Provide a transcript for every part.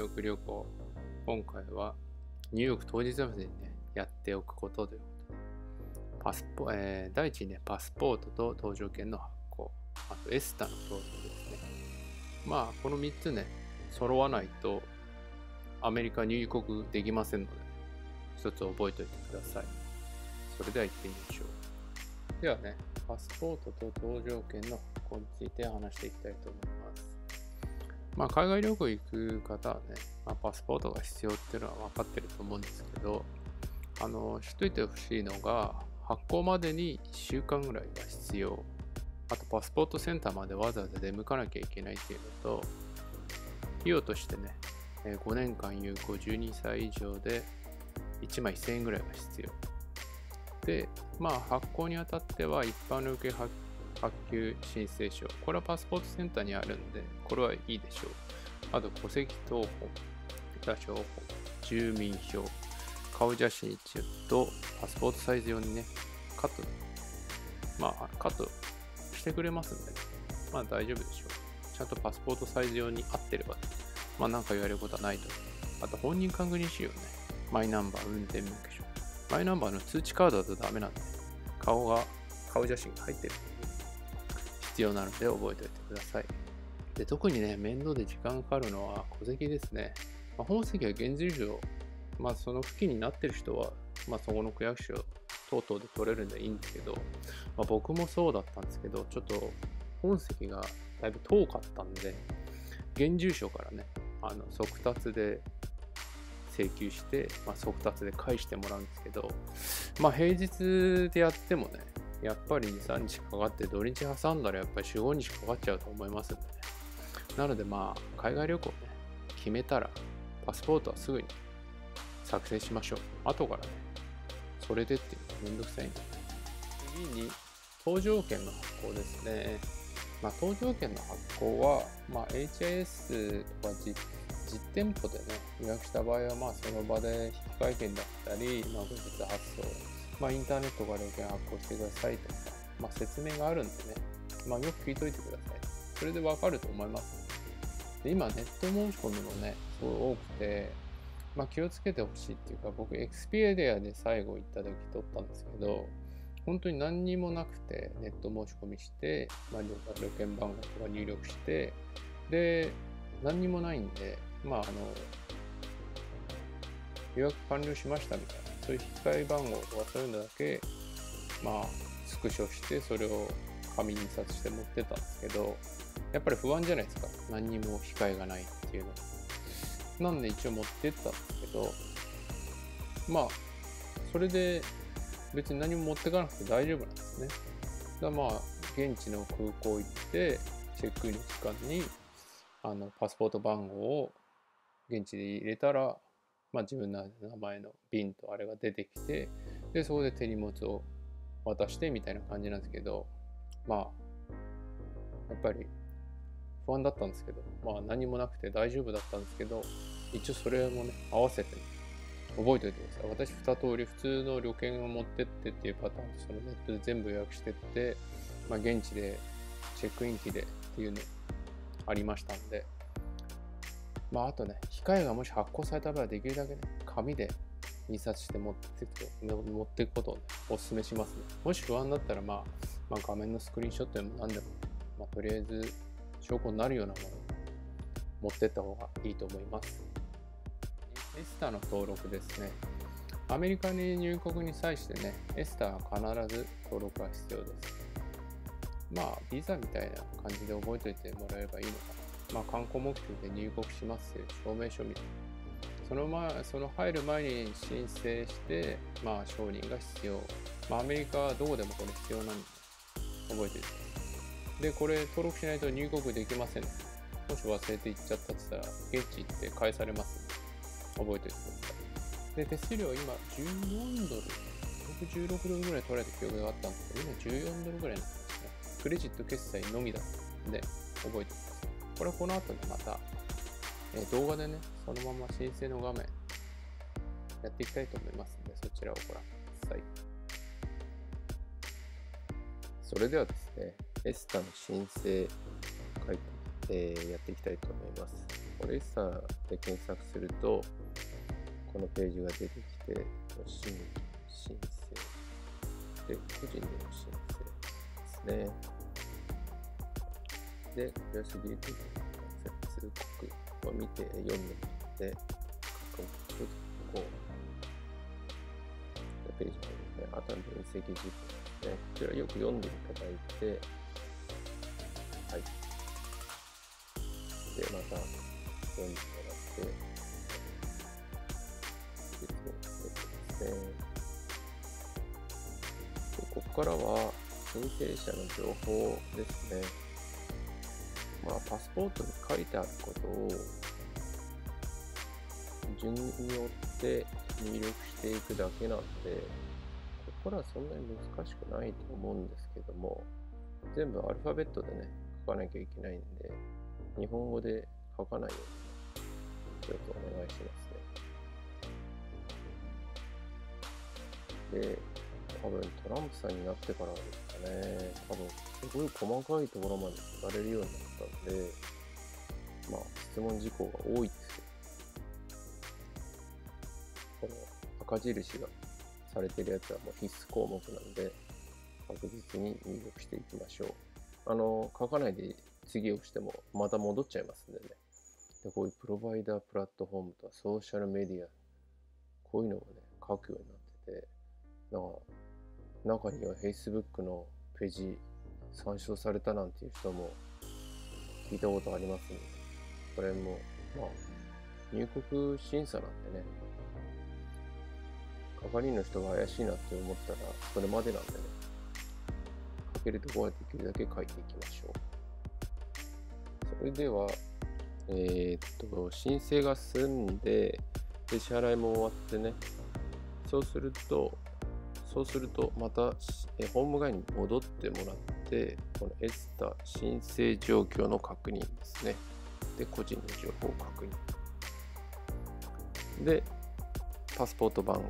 ヨーク旅行。今回はニューヨーク当日までにね、やっておくことということで。パスポ、えー、第一にね、パスポートと搭乗券の発行。あと、エスタの登録ですね。まあ、この3つね、揃わないとアメリカ入国できませんので、一つ覚えておいてください。それでは行ってみましょう。ではね、パスポートと搭乗券の発行について話していきたいと思います。まあ、海外旅行行く方はね、まあ、パスポートが必要っていうのは分かってると思うんですけど、あの、知っといてほしいのが、発行までに1週間ぐらいが必要。あと、パスポートセンターまでわざわざ出向かなきゃいけないっていうのと、費用としてね、5年間有効12歳以上で1枚1000円ぐらいが必要。で、まあ発行にあたっては一般の受け発発給申請書。これはパスポートセンターにあるんで、これはいいでしょう。あと戸籍謄本、他証本、住民票、顔写真とパスポートサイズ用にね、カット。まあ、カットしてくれますんで、ね、まあ大丈夫でしょう。ちゃんとパスポートサイズ用に合ってれば、まあなんか言われることはないと。あと本人確認仕様ね。マイナンバー、運転免許証。マイナンバーの通知カードだとダメなんで、顔が、顔写真が入ってる。必要なので覚えておいてください。で特にね、面倒で時間かかるのは戸籍ですね。まあ、本籍は現住所、まあ、その付近になってる人は、まあ、そこの区役所等々で取れるんでいいんですけど、まあ、僕もそうだったんですけど、ちょっと本籍がだいぶ遠かったんで、現住所からね、あの速達で請求して、まあ、速達で返してもらうんですけど、まあ、平日でやってもね、やっぱり2、3日かかって、土日挟んだらやっぱり4、5日かかっちゃうと思いますんでね。なのでまあ、海外旅行ね、決めたら、パスポートはすぐに作成しましょう。後からね、それでっていうのめんどくさいんで。次に、搭乗券の発行ですね。まあ、搭乗券の発行は、まあ、HIS とか実実店舗でね、予約した場合は、まあ、その場で引換券だったり、まあ、後日発送、まあ、インターネットから旅券発行してくださいとか、まあ、説明があるんでね、まあ、よく聞いといてください。それでわかると思います。で今、ネット申し込みもね、すごい多くて、まあ、気をつけてほしいっていうか、僕、エクスペディアで最後行った時撮ったんですけど、本当に何にもなくて、ネット申し込みして、まあ、旅券番号とか入力して、で、何にもないんで、まあ、あの、予約完了しましたみたいな、そういう引き換え番号とかそういうのだけ、まあ、スクショして、それを紙に印刷して持ってたんですけど、やっぱり不安じゃないですか。何にも控えがないっていうの。なんで一応持ってったんですけど、まあ、それで別に何も持ってかなくて大丈夫なんですね。だまあ、現地の空港行って、チェックインの時間に、あの、パスポート番号を現地で入れたら、まあ、自分の名前の瓶とあれが出てきて、で、そこで手荷物を渡してみたいな感じなんですけど、まあ、やっぱり不安だったんですけど、まあ何もなくて大丈夫だったんですけど、一応それもね、合わせて、覚えておいてください。私二通り普通の旅券を持ってってっていうパターンとそのネットで全部予約してって、まあ現地でチェックイン機でっていうのありましたんで、まあ、あとね、控えがもし発行された場合はできるだけね、紙で印刷して持っていく、持っていくことを、ね、お勧めしますね。もし不安だったら、まあ、まあ、画面のスクリーンショットでも何でも、ね、まあ、とりあえず証拠になるようなものを持ってった方がいいと思います。エスターの登録ですね。アメリカに入国に際してね、エスターは必ず登録が必要です。まあ、ビザみたいな感じで覚えておいてもらえればいいのかな。まあ、観光目的で入国します証明書みたいな。その前、その入る前に申請して、まあ、承認が必要。まあ、アメリカはどこでもこれ必要なんで、覚えておいてください。で、これ登録しないと入国できません。もし忘れて行っちゃったって言ったら、現地行って返されます、覚えておいてください。で、手数料は今14ドル、16ドルぐらい取られた記憶があったんですけど、今14ドルぐらいなんですね。クレジット決済のみだったんで、覚えておいてください。これはこの後ね、また、え動画でね、そのまま申請の画面、やっていきたいと思いますので、そちらをご覧ください。それではですね、エスタの申請書いてえーやっていきたいと思います。これエスタで検索すると、このページが出てきて、申申請で、個人での申請ですね。で、クラスビリティ通告を見て読んでみて、確認すると、こう、ページがあるので、あとは分析事項で。こちらよく読んでいただいて、はい。で、また読んでもらって、説明してですね。でここからは申請者の情報ですね。まあ、パスポートに書いてあることを順によって入力していくだけなんで、ここらはそんなに難しくないと思うんですけども、全部アルファベットでね、書かなきゃいけないんで、日本語で書かないように、ちょっとお願いしますね。で、多分トランプさんになってからですかね、多分すごい細かいところまで聞かれるようになったんで、まあ、質問事項が多いですよ。この赤印がされてるやつはもう必須項目なんで、確実に入力していきましょう。あの、書かないで次をしてもまた戻っちゃいますんでね。で、こういうプロバイダープラットフォームとかソーシャルメディア、こういうのをね、書くようになってて、なんか、中には Facebook のページ参照されたなんていう人も聞いたことありますんで、これも、まあ、入国審査なんでね、係員の人が怪しいなって思ったら、それまでなんでね、書けるとこはできるだけ書いていきましょう。それでは、えーっと、申請が済んで、で、支払いも終わってね、そうすると、そうすると、また、えホーム外に戻ってもらって、このエスタ申請状況の確認ですね。で、個人の情報を確認。で、パスポート番号、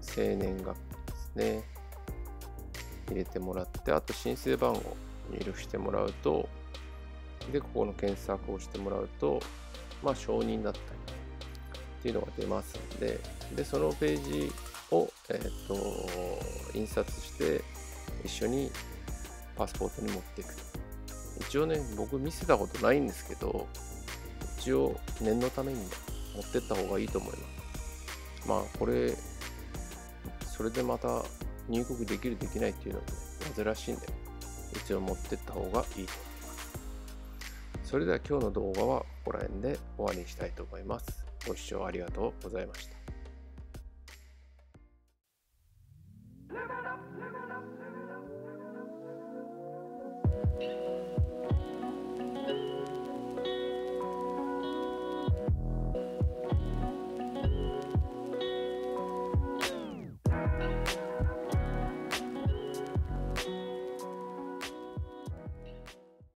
生年月日ですね。入れてもらって、あと申請番号入力してもらうと、で、ここの検索をしてもらうと、まあ、承認だったりっていうのが出ますんで、で、そのページを、えっ、と、印刷して、一緒にパスポートに持っていく。一応ね、僕見せたことないんですけど、一応念のために持ってった方がいいと思います。まあ、これ、それでまた入国できるできないっていうのもね、珍しいんで、一応持ってった方がいいと思います。それでは今日の動画はここら辺で終わりにしたいと思います。ご視聴ありがとうございました。